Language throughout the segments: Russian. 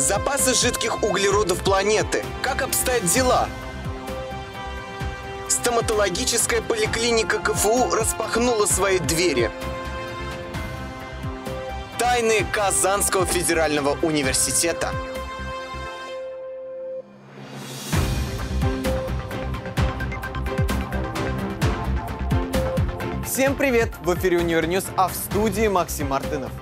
Запасы жидких углеводородов планеты. Как обстоят дела? Стоматологическая поликлиника КФУ распахнула свои двери. Тайны Казанского федерального университета. Всем привет! В эфире Univernews, а в студии Максим Мартынов.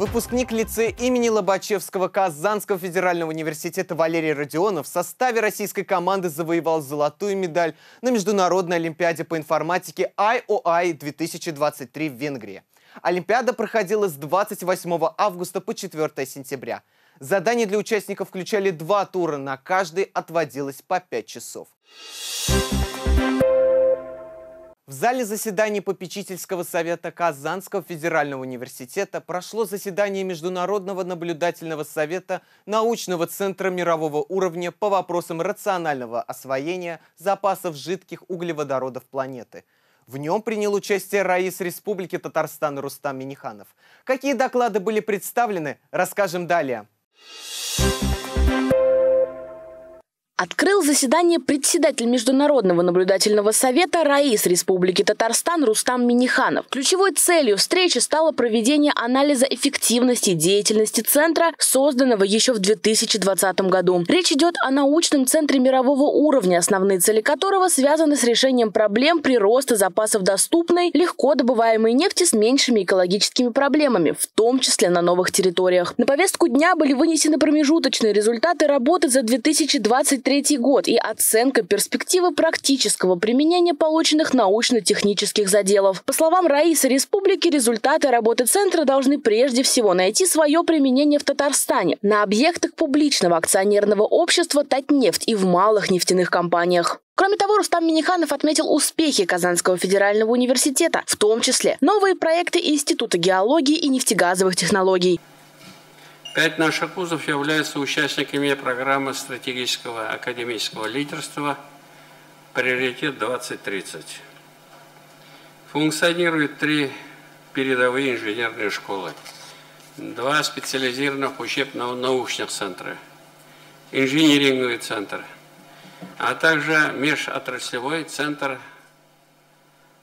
Выпускник лицея имени Лобачевского Казанского федерального университета Валерий Родионов в составе российской команды завоевал золотую медаль на Международной олимпиаде по информатике IOI 2023 в Венгрии. Олимпиада проходила с 28 августа по 4 сентября. Задания для участников включали два тура, на каждый отводилось по 5 часов. В зале заседаний попечительского совета Казанского федерального университета прошло заседание Международного наблюдательного совета научного центра мирового уровня по вопросам рационального освоения запасов жидких углеводородов планеты. В нем принял участие Раис Республики Татарстан Рустам Миниханов. Какие доклады были представлены, расскажем далее. Открыл заседание председатель Международного наблюдательного совета РАИС Республики Татарстан Рустам Миниханов. Ключевой целью встречи стало проведение анализа эффективности деятельности центра, созданного еще в 2020 году. Речь идет о научном центре мирового уровня, основные цели которого связаны с решением проблем прироста запасов доступной, легко добываемой нефти с меньшими экологическими проблемами, в том числе на новых территориях. На повестку дня были вынесены промежуточные результаты работы за 2023 2023 год и оценка перспективы практического применения полученных научно-технических заделов. По словам Раисы Республики, результаты работы Центра должны прежде всего найти свое применение в Татарстане на объектах публичного акционерного общества «Татнефть» и в малых нефтяных компаниях. Кроме того, Рустам Миниханов отметил успехи Казанского федерального университета, в том числе новые проекты Института геологии и нефтегазовых технологий. Пять наших вузов являются участниками программы стратегического академического лидерства «Приоритет-2030». Функционируют три передовые инженерные школы, два специализированных учебно-научных центра, инжиниринговый центр, а также межотраслевой центр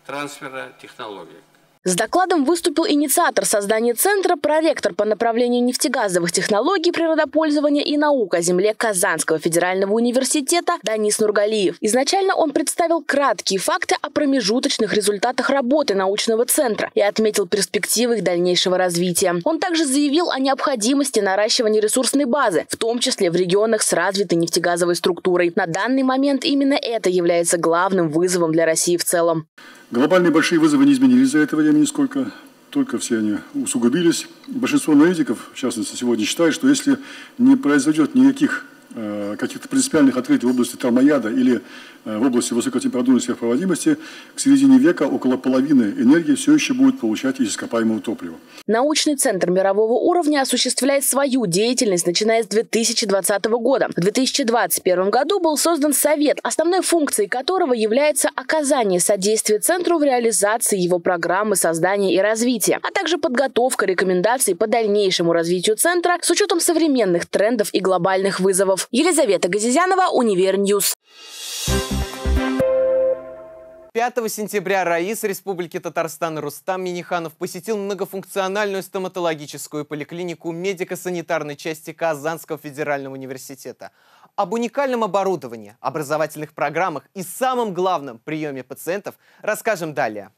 трансфера технологий. С докладом выступил инициатор создания центра, проректор по направлению нефтегазовых технологий, природопользования и наук о земле Казанского федерального университета Данис Нургалиев. Изначально он представил краткие факты о промежуточных результатах работы научного центра и отметил перспективы их дальнейшего развития. Он также заявил о необходимости наращивания ресурсной базы, в том числе в регионах с развитой нефтегазовой структурой. На данный момент именно это является главным вызовом для России в целом. Глобальные большие вызовы не изменились за это время нисколько, только все они усугубились. Большинство аналитиков, в частности, сегодня считают, что если не произойдет никаких каких-то принципиальных открытий в области термояда или э, в области высокотемпературной сверхпроводимости, к середине века около половины энергии все еще будет получать из ископаемого топлива. Научный центр мирового уровня осуществляет свою деятельность, начиная с 2020 года. В 2021 году был создан Совет, основной функцией которого является оказание содействия Центру в реализации его программы создания и развития, а также подготовка рекомендаций по дальнейшему развитию Центра с учетом современных трендов и глобальных вызовов. Елизавета Газизянова, Univernews. 5 сентября Раис Республики Татарстан Рустам Миниханов посетил многофункциональную стоматологическую поликлинику медико-санитарной части Казанского федерального университета. Об уникальном оборудовании, образовательных программах и самом главном приеме пациентов расскажем далее.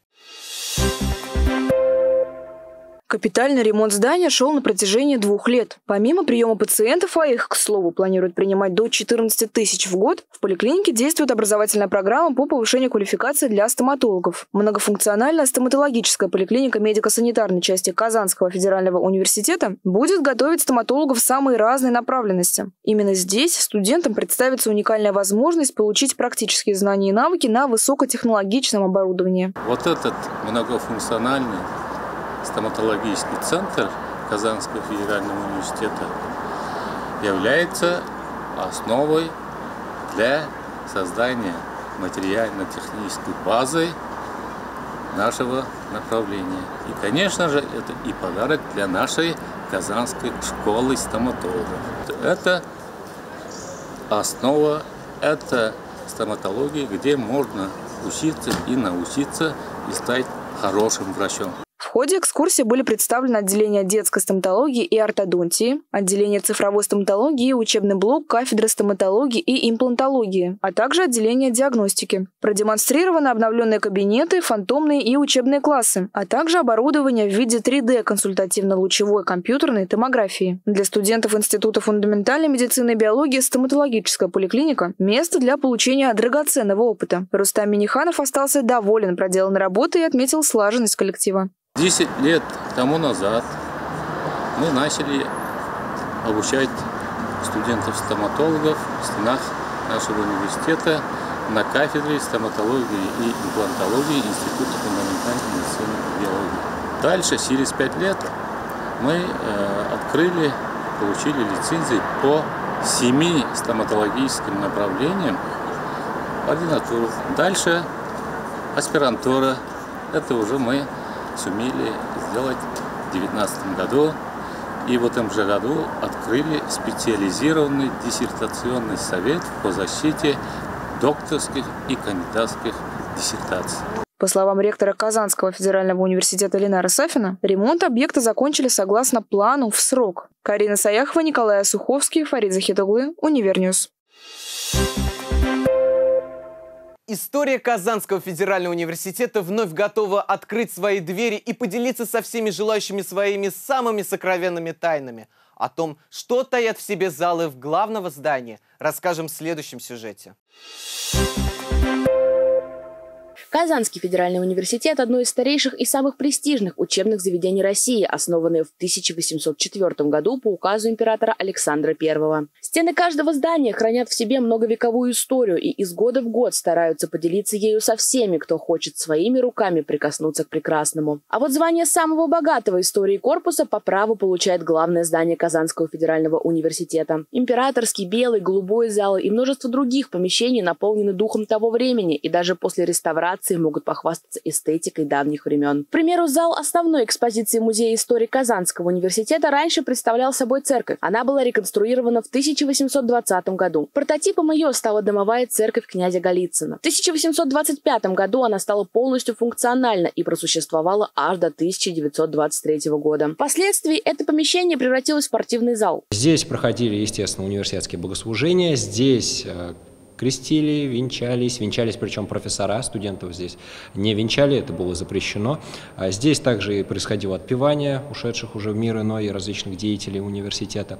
Капитальный ремонт здания шел на протяжении двух лет. Помимо приема пациентов, а их, к слову, планируют принимать до 14 тысяч в год, в поликлинике действует образовательная программа по повышению квалификации для стоматологов. Многофункциональная стоматологическая поликлиника медико-санитарной части Казанского федерального университета будет готовить стоматологов самой разной направленности. Именно здесь студентам представится уникальная возможность получить практические знания и навыки на высокотехнологичном оборудовании. Вот этот многофункциональный стоматологический центр Казанского федерального университета является основой для создания материально-технической базы нашего направления. И, конечно же, это и подарок для нашей Казанской школы стоматологов. Это основа, это стоматология, где можно учиться и научиться и стать хорошим врачом. Ходе экскурсии были представлены отделение детской стоматологии и ортодонтии, отделение цифровой стоматологии учебный блок кафедры стоматологии и имплантологии, а также отделение диагностики. Продемонстрированы обновленные кабинеты, фантомные и учебные классы, а также оборудование в виде 3D консультативно-лучевой компьютерной томографии. Для студентов Института фундаментальной медицины и биологии стоматологическая поликлиника – место для получения драгоценного опыта. Рустам Миниханов остался доволен проделанной работой и отметил слаженность коллектива. Десять лет тому назад мы начали обучать студентов-стоматологов в стенах нашего университета на кафедре стоматологии и имплантологии Института фундаментальной медицины и биологии. Дальше, через пять лет, мы э, открыли, получили лицензии по семи стоматологическим направлениям ординатуру. Дальше аспирантура. Это уже мы сумели сделать в 2019 году. И в этом же году открыли специализированный диссертационный совет по защите докторских и кандидатских диссертаций. По словам ректора Казанского федерального университета Ленара Сафина, ремонт объекта закончили согласно плану в срок. Карина Саяхова, Николай Суховский, Фарид Захитоглы, Univernews. История Казанского федерального университета вновь готова открыть свои двери и поделиться со всеми желающими своими самыми сокровенными тайнами. О том, что таят в себе залы в главного здания, расскажем в следующем сюжете. Казанский федеральный университет – одно из старейших и самых престижных учебных заведений России, основанное в 1804 году по указу императора Александра I. Стены каждого здания хранят в себе многовековую историю и из года в год стараются поделиться ею со всеми, кто хочет своими руками прикоснуться к прекрасному. А вот звание самого богатого истории корпуса по праву получает главное здание Казанского федерального университета. Императорский, белый, голубой залы и множество других помещений наполнены духом того времени, и даже после реставрации локации могут похвастаться эстетикой давних времен. К примеру, зал основной экспозиции Музея истории Казанского университета раньше представлял собой церковь. Она была реконструирована в 1820 году. Прототипом ее стала домовая церковь князя Голицына. В 1825 году она стала полностью функциональна и просуществовала аж до 1923 года. Впоследствии это помещение превратилось в спортивный зал. Здесь проходили, естественно, университетские богослужения. Здесь э, крестили, венчались, венчались причем профессора, студентов здесь не венчали, это было запрещено. А здесь также и происходило отпевание ушедших уже в мир иной и различных деятелей университета.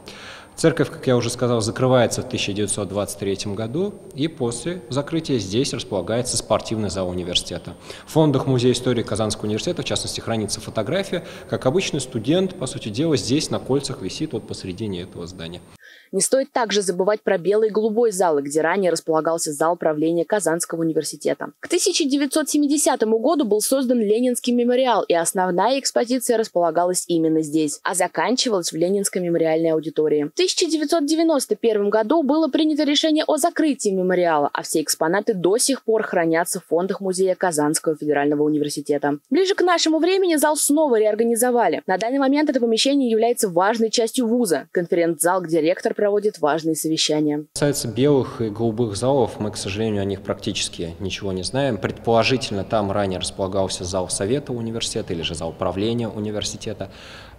Церковь, как я уже сказал, закрывается в 1923 году, и после закрытия здесь располагается спортивный зал университета. В фондах Музея истории Казанского университета, в частности, хранится фотография, как обычный студент, по сути дела, здесь на кольцах висит вот посредине этого здания. Не стоит также забывать про белый и голубой залы, где ранее располагался зал правления Казанского университета. К 1970 году был создан Ленинский мемориал, и основная экспозиция располагалась именно здесь, а заканчивалась в Ленинской мемориальной аудитории. В 1991 году было принято решение о закрытии мемориала, а все экспонаты до сих пор хранятся в фондах музея Казанского федерального университета. Ближе к нашему времени зал снова реорганизовали. На данный момент это помещение является важной частью вуза. Конференц-зал, где ректор проводит важные совещания. Касается белых и голубых залов, мы, к сожалению, о них практически ничего не знаем. Предположительно, там ранее располагался зал совета университета или же зал правления университета.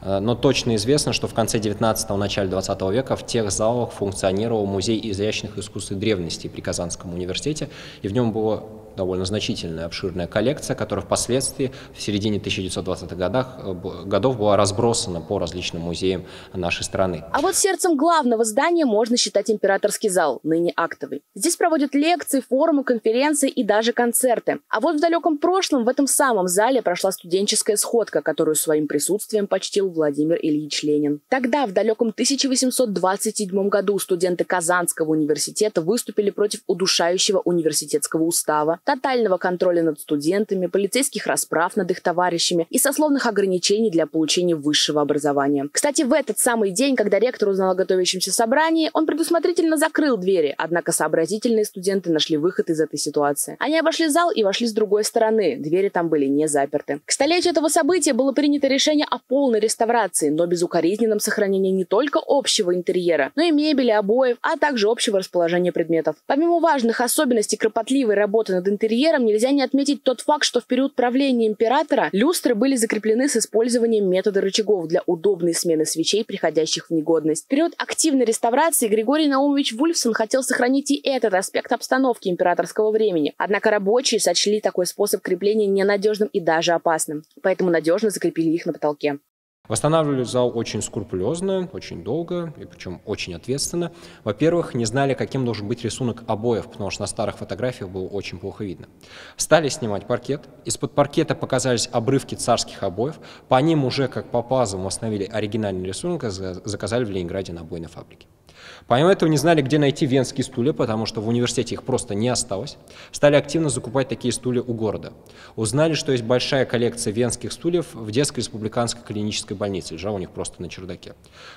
Э, но точно известно, что в конце 19-го, начале 20 века в тех залах функционировал музей изящных искусств и древностей при Казанском университете, и в нем было довольно значительная, обширная коллекция, которая впоследствии в середине 1920-х годах, э, годов была разбросана по различным музеям нашей страны. А вот сердцем главного здания можно считать императорский зал, ныне актовый. Здесь проводят лекции, форумы, конференции и даже концерты. А вот в далеком прошлом в этом самом зале прошла студенческая сходка, которую своим присутствием почтил Владимир Ильич Ленин. Тогда, в далеком 1827 году, студенты Казанского университета выступили против удушающего университетского устава, тотального контроля над студентами, полицейских расправ над их товарищами и сословных ограничений для получения высшего образования. Кстати, в этот самый день, когда ректор узнал о готовящемся собрании, он предусмотрительно закрыл двери, однако сообразительные студенты нашли выход из этой ситуации. Они обошли зал и вошли с другой стороны, двери там были не заперты. К столетию этого события было принято решение о полной реставрации но безукоризненном сохранении не только общего интерьера, но и мебели, обоев, а также общего расположения предметов. Помимо важных особенностей кропотливой работы над интерьером, нельзя не отметить тот факт, что в период правления императора люстры были закреплены с использованием метода рычагов для удобной смены свечей, приходящих в негодность. В период активной реставрации Григорий Наумович Вульфсон хотел сохранить и этот аспект обстановки императорского времени. Однако рабочие сочли такой способ крепления ненадежным и даже опасным, поэтому надежно закрепили их на потолке. Восстанавливали зал очень скрупулезно, очень долго, и причем очень ответственно. Во-первых, не знали, каким должен быть рисунок обоев, потому что на старых фотографиях было очень плохо видно. Стали снимать паркет. Из-под паркета показались обрывки царских обоев. По ним уже, как по пазлам, установили оригинальный рисунок и заказали в Ленинграде на обойной фабрике. Помимо этого не знали, где найти венские стулья, потому что в университете их просто не осталось. Стали активно закупать такие стулья у города. Узнали, что есть большая коллекция венских стульев в детской республиканской клинической больнице, лежала у них просто на чердаке.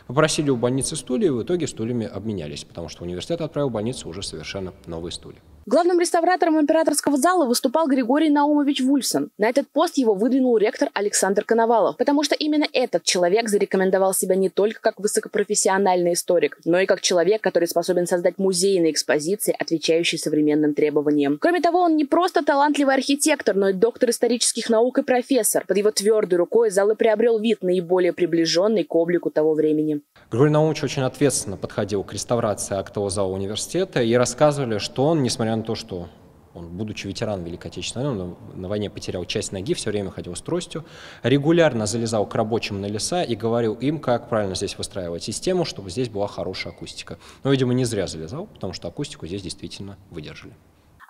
Попросили у больницы стулья, и в итоге стульями обменялись, потому что университет отправил в больницу уже совершенно новые стулья. Главным реставратором императорского зала выступал Григорий Наумович Вульсон. На этот пост его выдвинул ректор Александр Коновалов, потому что именно этот человек зарекомендовал себя не только как высокопрофессиональный историк, но и как человек, который способен создать музейные экспозиции, отвечающие современным требованиям. Кроме того, он не просто талантливый архитектор, но и доктор исторических наук и профессор. Под его твердой рукой зал и приобрел вид наиболее приближенный к облику того времени. Григорий Наумович очень ответственно подходил к реставрации актового зала университета и рассказывали, что он, несмотря несмотря на то, что он, будучи ветераном Великой Отечественной войны, на войне потерял часть ноги, все время ходил с тростью, регулярно залезал к рабочим на леса и говорил им, как правильно здесь выстраивать систему, чтобы здесь была хорошая акустика. Но, видимо, не зря залезал, потому что акустику здесь действительно выдержали.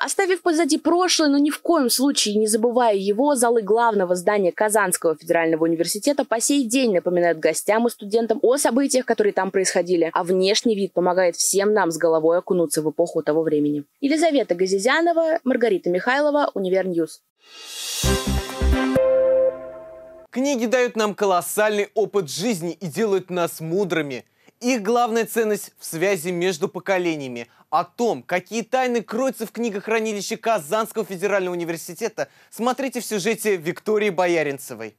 Оставив позади прошлое, но ни в коем случае не забывая его, залы главного здания Казанского федерального университета по сей день напоминают гостям и студентам о событиях, которые там происходили, а внешний вид помогает всем нам с головой окунуться в эпоху того времени. Елизавета Газизянова, Маргарита Михайлова, Univernews. Книги дают нам колоссальный опыт жизни и делают нас мудрыми. Их главная ценность в связи между поколениями, о том, какие тайны кроются в книгохранилище Казанского федерального университета, смотрите в сюжете Виктории Бояринцевой.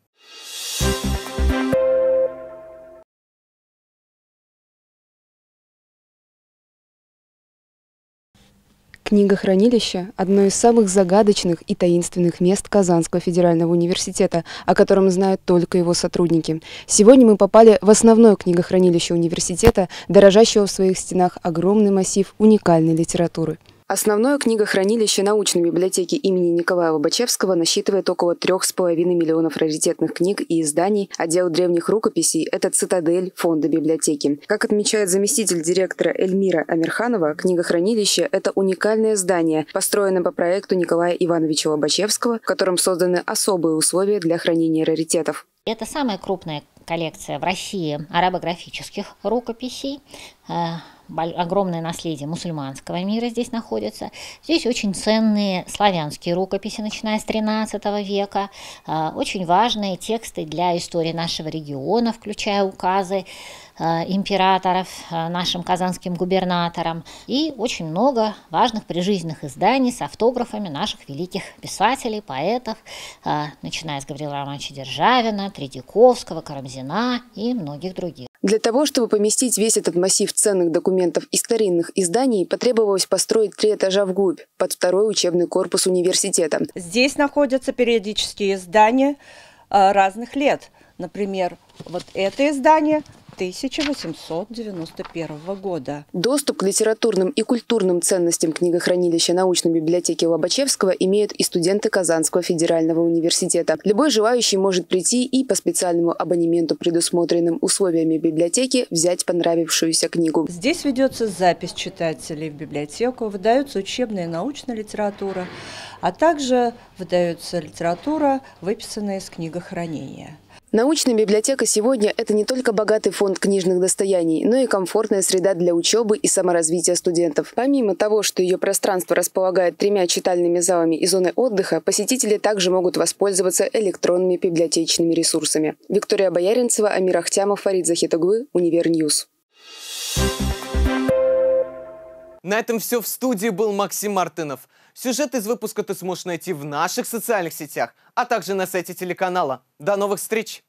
Книгохранилище – одно из самых загадочных и таинственных мест Казанского федерального университета, о котором знают только его сотрудники. Сегодня мы попали в основное книгохранилище университета, дорожащего в своих стенах огромный массив уникальной литературы. Основное книгохранилище научной библиотеки имени Николая Лобачевского насчитывает около трех с половиной миллионов раритетных книг и изданий. Отдел древних рукописей – это цитадель фонда библиотеки. Как отмечает заместитель директора Эльмира Амирханова, книгохранилище – это уникальное здание, построенное по проекту Николая Ивановича Лобачевского, в котором созданы особые условия для хранения раритетов. Это самая крупная коллекция в России арабографических рукописей. Огромное наследие мусульманского мира здесь находится. Здесь очень ценные славянские рукописи, начиная с XIII века, э, очень важные тексты для истории нашего региона, включая указы Э, императоров, э, нашим казанским губернаторам, и очень много важных прижизненных изданий с автографами наших великих писателей, поэтов, начиная с Гаврила Романовича Державина, Тредяковского, Карамзина и многих других. Для того, чтобы поместить весь этот массив ценных документов и старинных изданий, потребовалось построить три этажа вглубь, под второй учебный корпус университета. Здесь находятся периодические издания разных лет. Например, вот это издание 1891 года. Доступ к литературным и культурным ценностям книгохранилища научной библиотеки Лобачевского имеют и студенты Казанского федерального университета. Любой желающий может прийти и по специальному абонементу, предусмотренным условиями библиотеки, взять понравившуюся книгу. Здесь ведется запись читателей в библиотеку, выдается учебная и научная литература, а также выдается литература, выписанная из книгохранения. Научная библиотека сегодня – это не только богатый фонд книжных достояний, но и комфортная среда для учебы и саморазвития студентов. Помимо того, что ее пространство располагает тремя читальными залами и зоной отдыха, посетители также могут воспользоваться электронными библиотечными ресурсами. Виктория Бояринцева, Амир Ахтямов, Фарид Захитоглы, Univernews. На этом все в студии был Максим Мартынов. Сюжет из выпуска ты сможешь найти в наших социальных сетях, а также на сайте телеканала. До новых встреч!